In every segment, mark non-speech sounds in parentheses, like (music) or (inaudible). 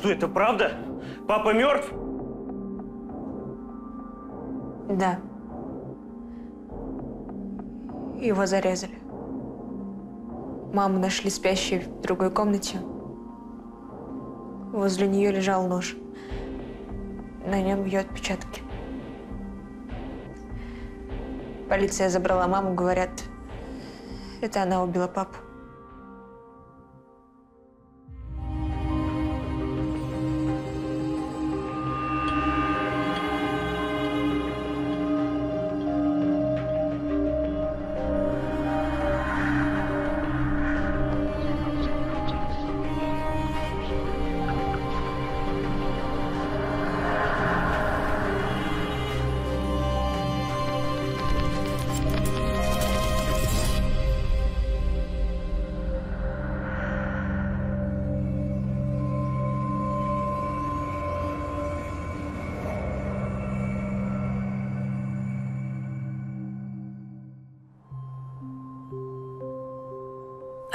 Что это, правда? Папа мертв? Да. Его зарезали. Маму нашли спящей в другой комнате. Возле нее лежал нож. На нем ее отпечатки. Полиция забрала маму, говорят, это она убила папу.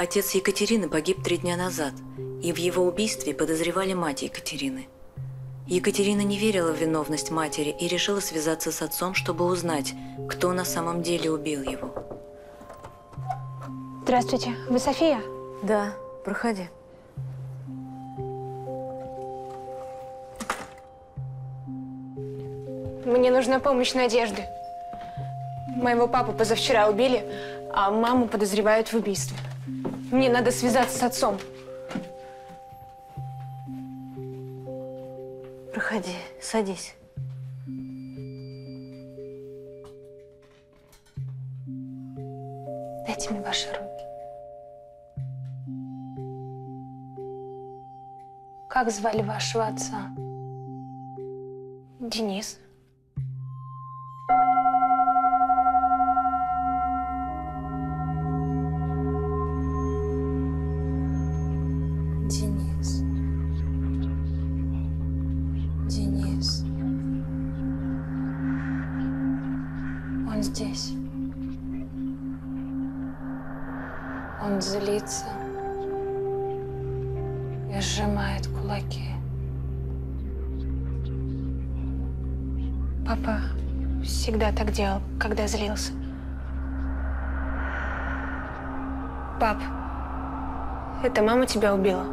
Отец Екатерины погиб три дня назад, и в его убийстве подозревали мать Екатерины. Екатерина не верила в виновность матери и решила связаться с отцом, чтобы узнать, кто на самом деле убил его. Здравствуйте, вы София? Да, проходи. Мне нужна помощь Надежды. Моего папу позавчера убили, а маму подозревают в убийстве. Мне надо связаться с отцом. Проходи, садись. Дайте мне ваши руки. Как звали вашего отца? Денис. Здесь. Он злится и сжимает кулаки. Папа всегда так делал, когда злился. Пап, это мама тебя убила?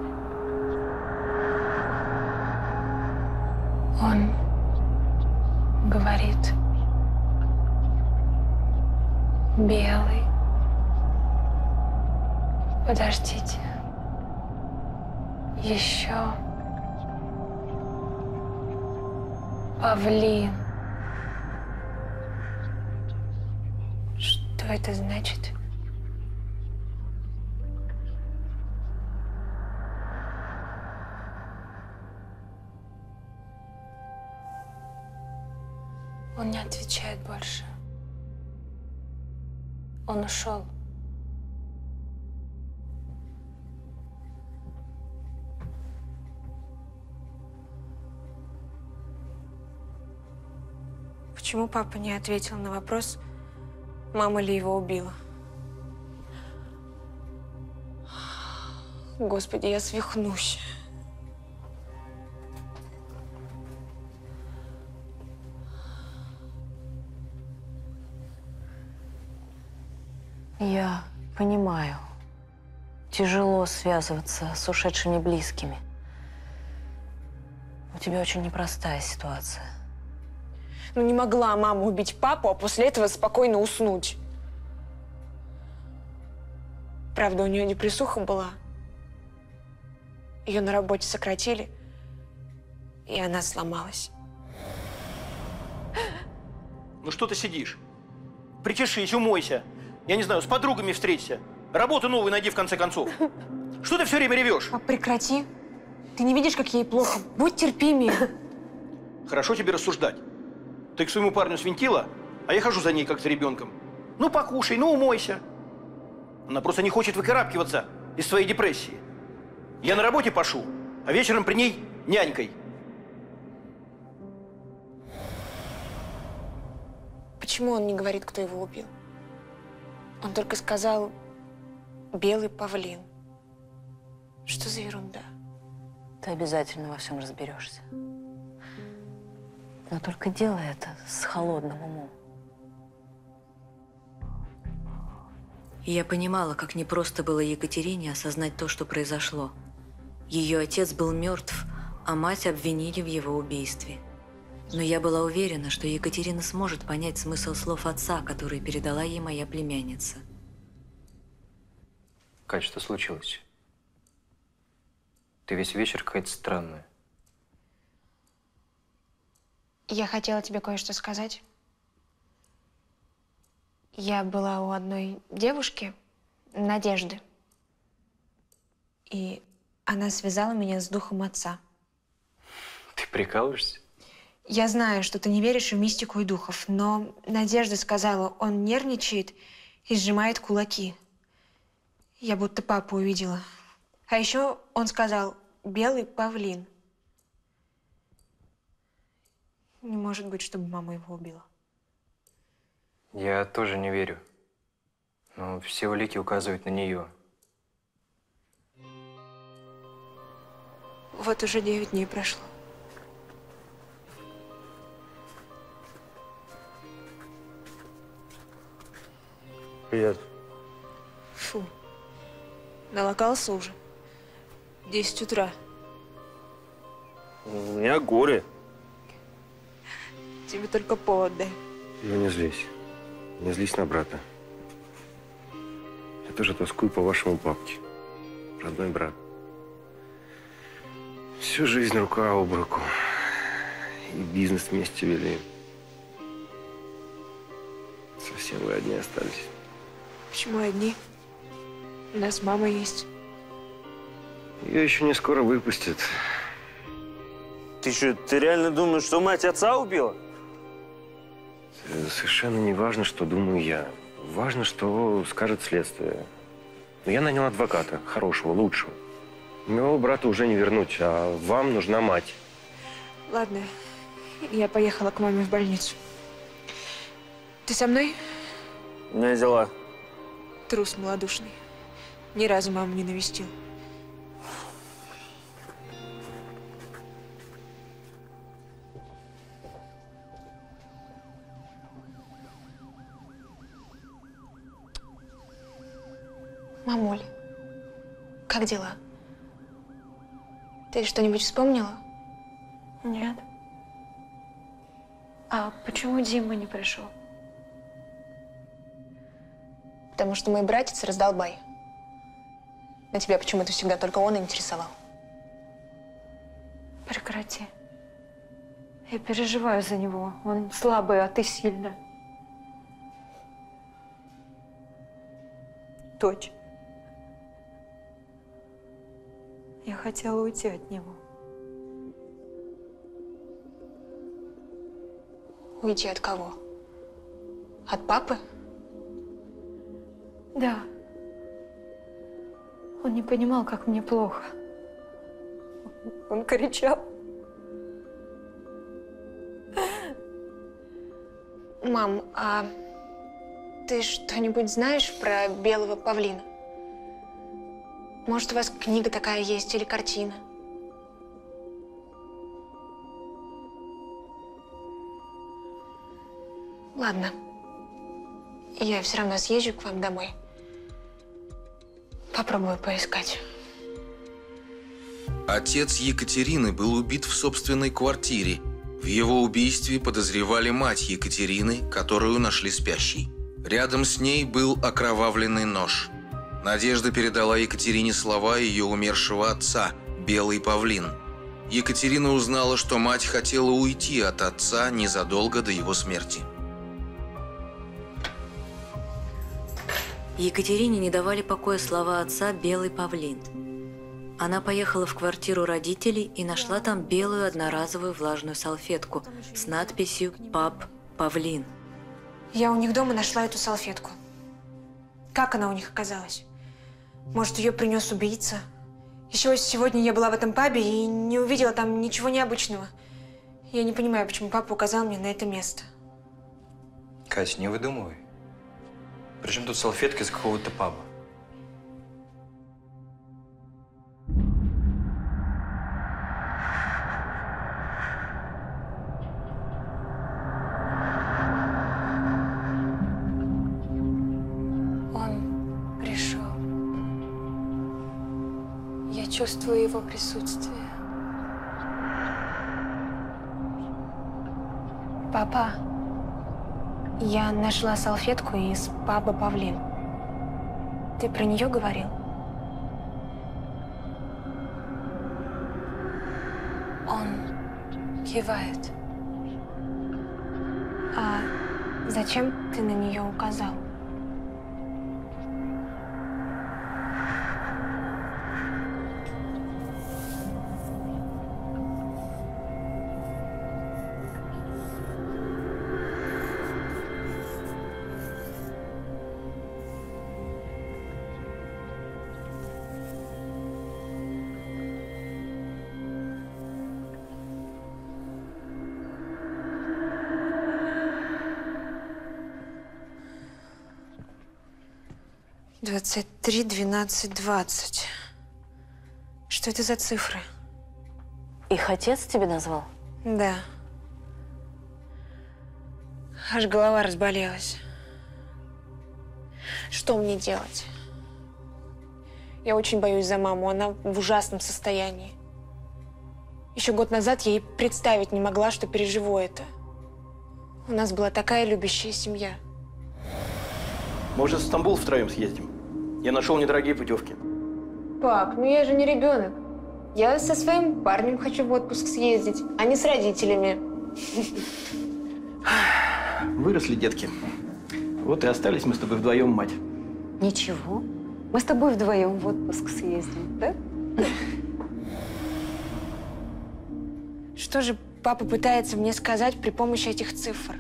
Павлин. Что это значит? Он не отвечает больше. Он ушел. Почему папа не ответил на вопрос, мама ли его убила? Господи, я свихнусь. Я понимаю. Тяжело связываться с ушедшими близкими. У тебя очень непростая ситуация. Ну не могла мама убить папу, а после этого спокойно уснуть. Правда, у нее депрессуха была. Ее на работе сократили, и она сломалась. Ну что ты сидишь? Причешись, умойся. Я не знаю, с подругами встреться. Работу новую найди в конце концов. Что ты все время ревешь? Пап, прекрати. Ты не видишь, как ей плохо? Будь терпимее. Хорошо тебе рассуждать. Ты к своему парню свинтила, а я хожу за ней, как за ребенком. Ну, покушай, ну, умойся. Она просто не хочет выкарабкиваться из своей депрессии. Я на работе пошу, а вечером при ней нянькой. Почему он не говорит, кто его убил? Он только сказал «белый павлин». Что за ерунда? Ты обязательно во всем разберешься. Но только делай это с холодным умом. И я понимала, как непросто было Екатерине осознать то, что произошло. Ее отец был мертв, а мать обвинили в его убийстве. Но я была уверена, что Екатерина сможет понять смысл слов отца, которые передала ей моя племянница. Кать, что случилось? Ты весь вечер какая-то странная. Я хотела тебе кое-что сказать. Я была у одной девушки, Надежды. И она связала меня с духом отца. Ты прикалываешься? Я знаю, что ты не веришь в мистику и духов, но Надежда сказала, он нервничает и сжимает кулаки. Я будто папу увидела. А еще он сказал «белый павлин». Не может быть, чтобы мама его убила. Я тоже не верю. Но все улики указывают на нее. Вот уже девять дней прошло. Привет. Фу. Налокался уже. Десять утра. У меня горе. Тебе только повод дай. Ну не злись. Не злись на брата. Я тоже тоскую по вашему папке. Родной брат. Всю жизнь рука об руку. И бизнес вместе вели. Совсем вы одни остались. Почему одни? У нас мама есть. Ее еще не скоро выпустят. Ты что, ты реально думаешь, что мать отца убила? Э, Совершенно не важно, что думаю я. Важно, что скажет следствие. Но я нанял адвоката, хорошего, лучшего. Моего брата уже не вернуть, а вам нужна мать. Ладно, я поехала к маме в больницу. Ты со мной? У меня дела. Трус малодушный. Ни разу маму не навестил. Мамуль, как дела? Ты что-нибудь вспомнила? Нет. А почему Дима не пришел? Потому что мой братец раздолбай. На тебя почему-то всегда только он интересовал. Прекрати. Я переживаю за него. Он слабый, а ты сильная. Дочь. Хотела уйти от него. Уйти от кого? От папы? Да. Он не понимал, как мне плохо. Он кричал. Мам, а ты что-нибудь знаешь про белого павлина? Может, у вас книга такая есть или картина? Ладно. Я все равно съезжу к вам домой. Попробую поискать. Отец Екатерины был убит в собственной квартире. В его убийстве подозревали мать Екатерины, которую нашли спящей. Рядом с ней был окровавленный нож. Надежда передала Екатерине слова ее умершего отца, Белый Павлин. Екатерина узнала, что мать хотела уйти от отца незадолго до его смерти. Екатерине не давали покоя слова отца «белый павлин». Она поехала в квартиру родителей и нашла там белую одноразовую влажную салфетку с надписью «Пап Павлин». Я у них дома нашла эту салфетку. Как она у них оказалась? Может, ее принес убийца? Еще сегодня я была в этом пабе и не увидела там ничего необычного. Я не понимаю, почему папа указал мне на это место. Кать, не выдумывай. Причем тут салфетка из какого-то паба? Чувствую его присутствие. Папа, я нашла салфетку из паба Павлин. Ты про нее говорил? Он кивает. А зачем ты на нее указал? Двадцать три, двенадцать, двадцать. Что это за цифры? Их отец тебе назвал? Да. Аж голова разболелась. Что мне делать? Я очень боюсь за маму. Она в ужасном состоянии. Еще год назад я и представить не могла, что переживу это. У нас была такая любящая семья. Может, в Стамбул втроем съездим? Я нашел недорогие путевки. Пап, ну я же не ребенок. Я со своим парнем хочу в отпуск съездить, а не с родителями. Выросли детки. Вот и остались мы с тобой вдвоем, мать. Ничего. Мы с тобой вдвоем в отпуск съездим, да? Что же папа пытается мне сказать при помощи этих цифр?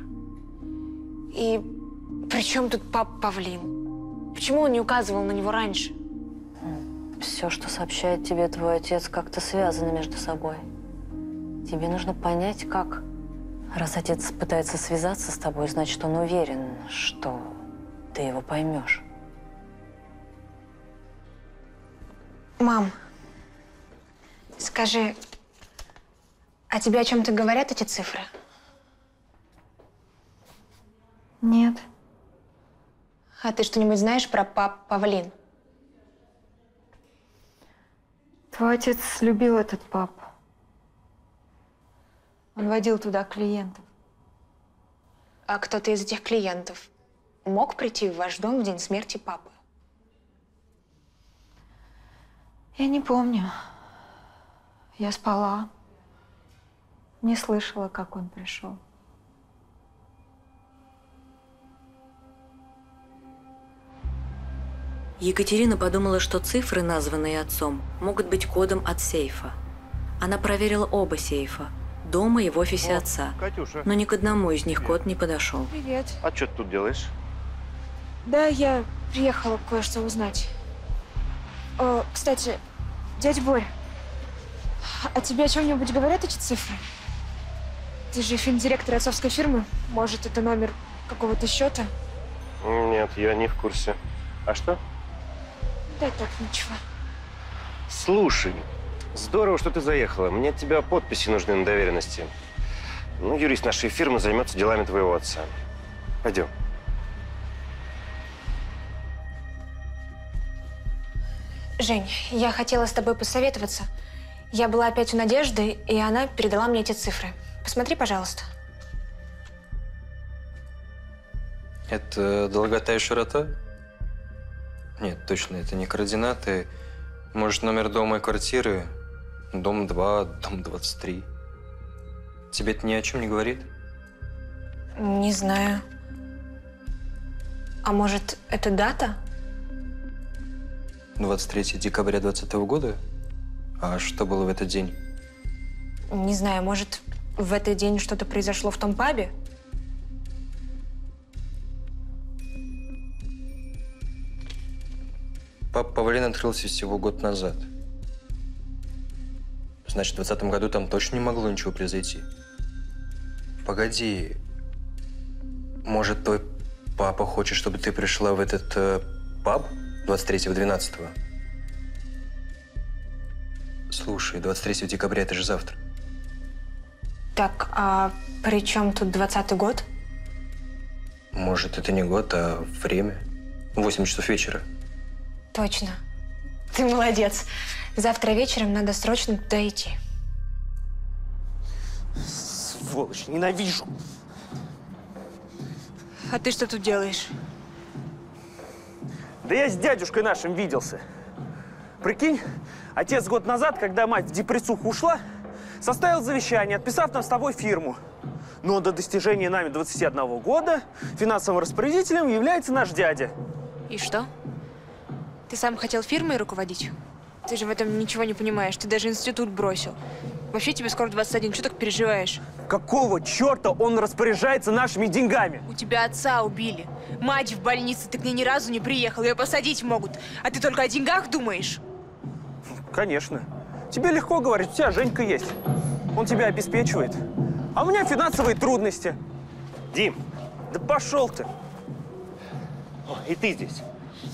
И при чем тут пап Павлин? Почему он не указывал на него раньше? Все, что сообщает тебе твой отец, как-то связано между собой. Тебе нужно понять, как. Раз отец пытается связаться с тобой, значит, он уверен, что ты его поймешь. Мам, скажи, а тебе о чем-то говорят эти цифры? Нет. А ты что-нибудь знаешь про пап Павлин? Твой отец любил этот паб. Он водил туда клиентов. А кто-то из этих клиентов мог прийти в ваш дом в день смерти папы? Я не помню. Я спала. Не слышала, как он пришел. Екатерина подумала, что цифры, названные отцом, могут быть кодом от сейфа. Она проверила оба сейфа – дома и в офисе отца. Катюша. Но ни к одному из них код не подошел. Привет. А что ты тут делаешь? Да, я приехала кое-что узнать. О, кстати, дядя Борь, а тебе о чем-нибудь говорят эти цифры? Ты же финдиректор отцовской фирмы. Может, это номер какого-то счета? Нет, я не в курсе. А что? Да так, ничего. Слушай, здорово, что ты заехала. Мне от тебя подписи нужны на доверенности. Ну, юрист нашей фирмы займется делами твоего отца. Пойдем. Жень, я хотела с тобой посоветоваться. Я была опять у Надежды, и она передала мне эти цифры. Посмотри, пожалуйста. Это долгота и широта? Нет, точно, это не координаты. Может, номер дома и квартиры? Дом 2, дом 23. Тебе это ни о чем не говорит? Не знаю. А может, это дата? 23 декабря 2020 года? А что было в этот день? Не знаю, может, в этот день что-то произошло в том пабе? Папа Павлин открылся всего год назад. Значит, в 20 году там точно не могло ничего произойти. Погоди. Может, твой папа хочет, чтобы ты пришла в этот э, паб 23-12? Слушай, 23 декабря это же завтра. Так, а при чем тут двадцатый год? Может, это не год, а время. 8 часов вечера. Точно. Ты молодец. Завтра вечером надо срочно туда идти. Сволочь, ненавижу. А ты что тут делаешь? Да я с дядюшкой нашим виделся. Прикинь, отец год назад, когда мать в депрессуху ушла, составил завещание, отписав нам с тобой фирму. Но до достижения нами 21 года финансовым распорядителем является наш дядя. И что? Ты сам хотел фирмой руководить? Ты же в этом ничего не понимаешь. Ты даже институт бросил. Вообще тебе скоро 21. Что так переживаешь? Какого черта он распоряжается нашими деньгами? У тебя отца убили. Мать в больнице, ты к ней ни разу не приехал. Ее посадить могут. А ты только о деньгах думаешь? Конечно. Тебе легко говорить, у тебя Женька есть. Он тебя обеспечивает. А у меня финансовые трудности. Дим, Да пошел ты. о, и ты здесь.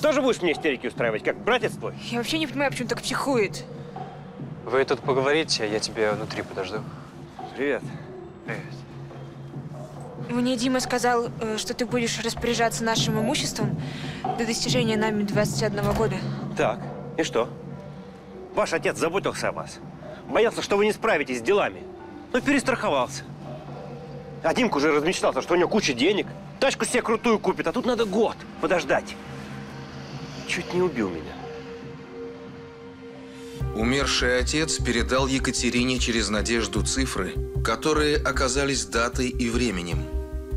Тоже будешь мне истерики устраивать, как братец твой? Я вообще не понимаю, почему он так психует. Вы тут поговорите, а я тебя внутри подожду. Привет. Привет. Мне Дима сказал, э, что ты будешь распоряжаться нашим имуществом до достижения нами 21 года. Так, и что? Ваш отец заботился о вас. Боялся, что вы не справитесь с делами. Но перестраховался. А Димка уже размечтался, что у него куча денег. Тачку себе крутую купит, а тут надо год подождать. Чуть не убил меня. Умерший отец передал Екатерине через Надежду цифры, которые оказались датой и временем.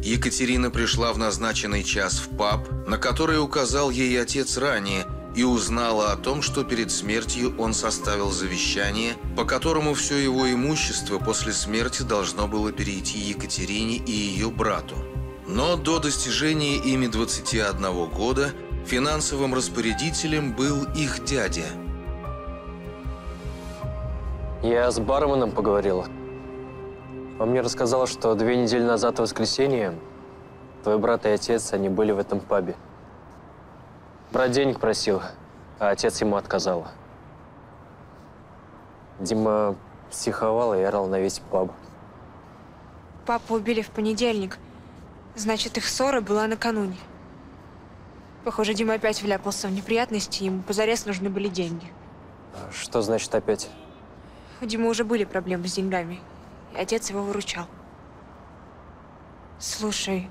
Екатерина пришла в назначенный час в паб, на который указал ей отец ранее, и узнала о том, что перед смертью он составил завещание, по которому все его имущество после смерти должно было перейти Екатерине и ее брату. Но до достижения ими 21 года финансовым распорядителем был их дядя – Я с барменом поговорила. Он мне рассказал, что две недели назад в воскресенье твой брат и отец, они были в этом пабе. Брат денег просил, а отец ему отказал. Дима психовал и орал на весь паб. Папу убили в понедельник. Значит, их ссора была накануне. Похоже, Дима опять вляпался в неприятности, ему позарез нужны были деньги. Что значит опять? У Димы уже были проблемы с деньгами, и отец его выручал. Слушай,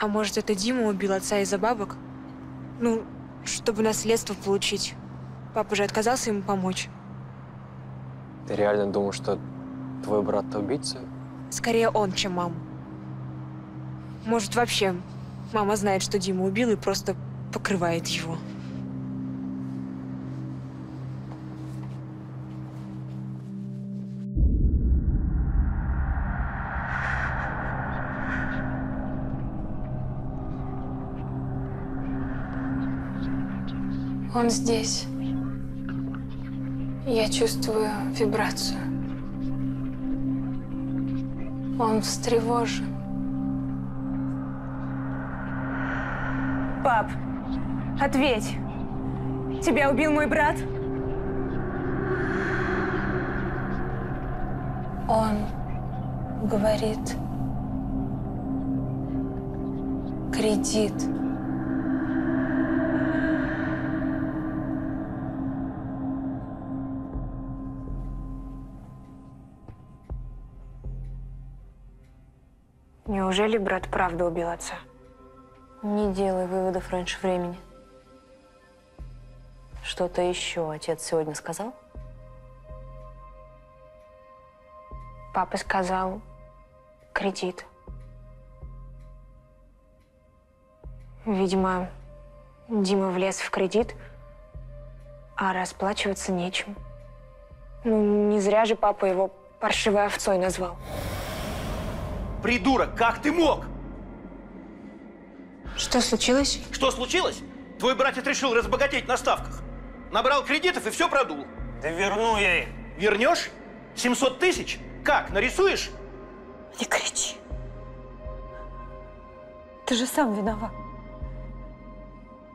а может, это Дима убил отца из-за бабок? Ну, чтобы наследство получить. Папа же отказался ему помочь. Ты реально думал, что твой брат убийца? Скорее он, чем мама. Может, вообще мама знает, что Дима убил и просто покрывает его. Он здесь. Я чувствую вибрацию. Он встревожен. Пап, ответь. Тебя убил мой брат? Он говорит кредит. Неужели брат правда убил отца? Не делай выводов раньше времени. Что-то еще отец сегодня сказал? Папа сказал кредит. Видимо, Дима влез в кредит, а расплачиваться нечем. Ну, не зря же папа его паршивой овцой назвал. Придурок, как ты мог? Что случилось? Что случилось? Твой братец решил разбогатеть на ставках. Набрал кредитов и все продул. Да верну я их. Вернешь? 700 тысяч? Как, нарисуешь? Не кричи. Ты же сам виноват.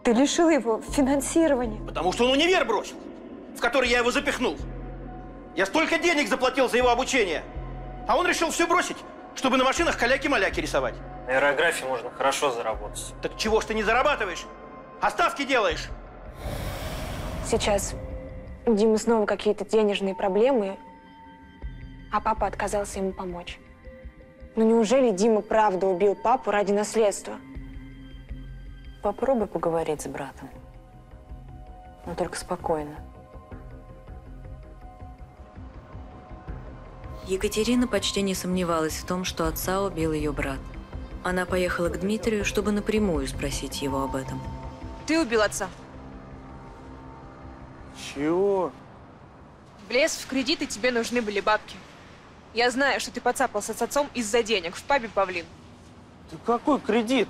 Ты лишил его финансирования. Потому что он универ бросил, в который я его запихнул. Я столько денег заплатил за его обучение. А он решил все бросить, чтобы на машинах каляки-маляки рисовать. На аэрографе можно хорошо заработать. Так чего ж ты не зарабатываешь? А ставки делаешь? Сейчас у Димы снова какие-то денежные проблемы, а папа отказался ему помочь. Но неужели Дима правда убил папу ради наследства? Попробуй поговорить с братом. Но только спокойно. Екатерина почти не сомневалась в том, что отца убил ее брат. Она поехала к Дмитрию, чтобы напрямую спросить его об этом. Ты убил отца. Чего? Влез в кредит, и тебе нужны были бабки. Я знаю, что ты поцапался с отцом из-за денег в пабе «Павлин». Ты какой кредит?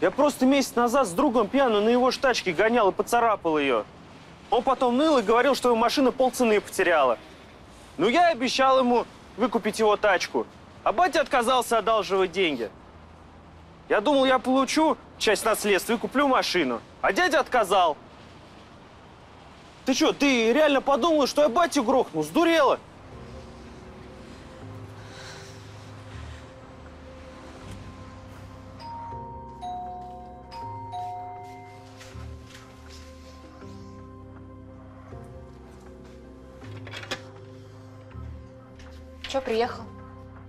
Я просто месяц назад с другом пьяно на его штачке гонял и поцарапал ее. Он потом ныл и говорил, что его машина полцены потеряла. Ну, я обещал ему выкупить его тачку, а батя отказался одалживать деньги. Я думал, я получу часть наследства и куплю машину, а дядя отказал. Ты что, ты реально подумала, что я батю грохнул? Сдурела? Че приехал?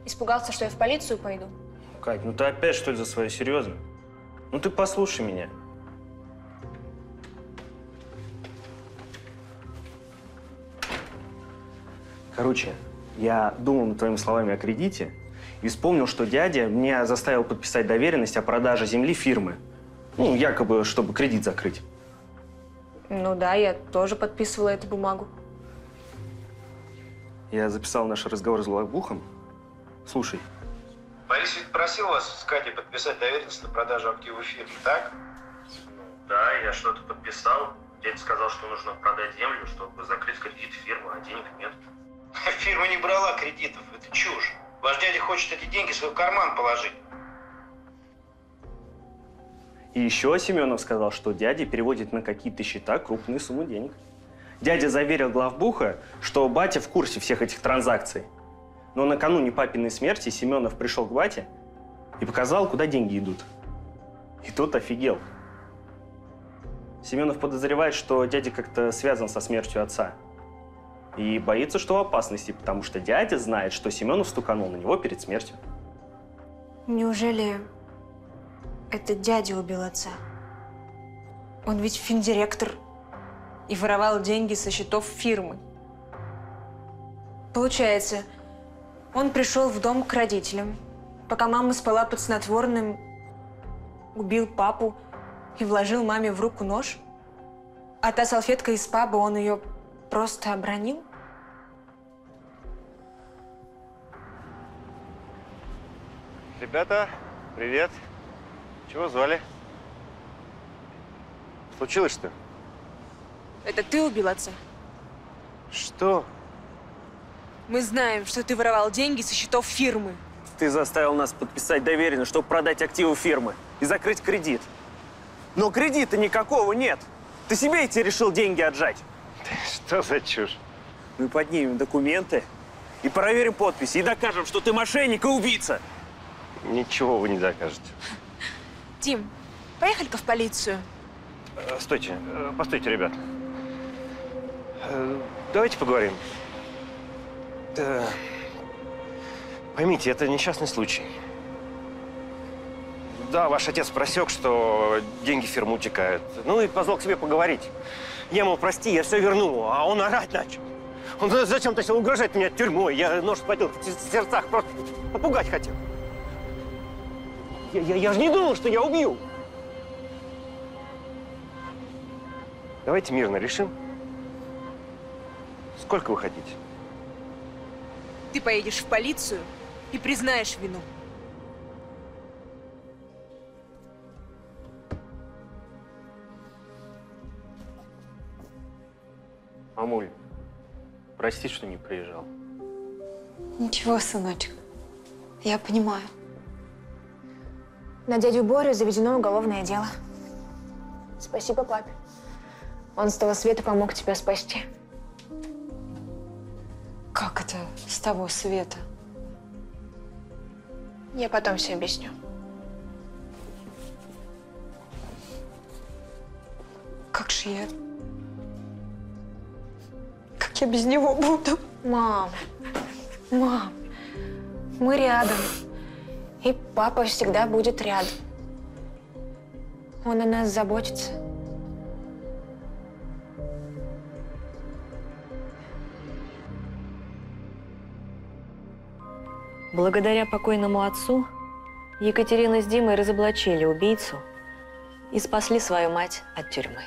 Испугался, что я в полицию пойду? Кать, ну ты опять что ли за свое серьезно? Ну ты послушай меня. Короче, я думал над твоими словами о кредите и вспомнил, что дядя меня заставил подписать доверенность о продаже земли фирмы. Ну, якобы, чтобы кредит закрыть. Ну да, я тоже подписывала эту бумагу. Я записал наш разговор с главбухом. Слушай, Борис ведь просил вас с Катей подписать доверенность на продажу активов фирмы, так? да, я что-то подписал. Дядя сказал, что нужно продать землю, чтобы закрыть кредит фирмы, а денег нет. (laughs) Фирма не брала кредитов, это чушь. Ваш дядя хочет эти деньги в свой карман положить. И еще Семенов сказал, что дядя переводит на какие-то счета крупные суммы денег. Дядя заверил главбуха, что батя в курсе всех этих транзакций. Но накануне папиной смерти Семенов пришел к бате и показал, куда деньги идут. И тот офигел. Семенов подозревает, что дядя как-то связан со смертью отца. И боится, что в опасности, потому что дядя знает, что Семенов стуканул на него перед смертью. Неужели это дядя убил отца? Он ведь финдиректор и воровал деньги со счетов фирмы. Получается, он пришел в дом к родителям, пока мама спала под снотворным, убил папу и вложил маме в руку нож, а та салфетка из паба, он ее просто обронил? Ребята, привет. Чего звали? Случилось что? Это ты убил отца? Что? Мы знаем, что ты воровал деньги со счетов фирмы. Ты заставил нас подписать доверенность, чтобы продать активы фирмы и закрыть кредит. Но кредита никакого нет. Ты себе эти решил деньги отжать. Что за чушь? Мы поднимем документы и проверим подписи, и докажем, что ты мошенник и убийца. Ничего вы не докажете. Дим, поехали-ка в полицию. Э, Стойте, э, постойте, ребят. Э, Давайте поговорим. Да. Поймите, это несчастный случай. Да, ваш отец просек, что деньги фирмы утекают. Ну и позвал к себе поговорить. Я, мол, прости, я все верну, а он орать начал. Он зачем-то начал угрожать мне тюрьмой. Я нож схватил в сердцах, просто попугать хотел. Я, я, я же не думал, что я убью. Давайте мирно решим. Сколько вы хотите? Ты поедешь в полицию и признаешь вину. Мамуль, прости, что не приезжал. Ничего, сыночек. Я понимаю. На дядю Борю заведено уголовное дело. Спасибо папе. Он с того света помог тебя спасти. Как это с того света? Я потом все объясню. Как же я как я без него буду? Мам, мам, мы рядом. И папа всегда будет рядом. Он о нас заботится. Благодаря покойному отцу Екатерина с Димой разоблачили убийцу и спасли свою мать от тюрьмы.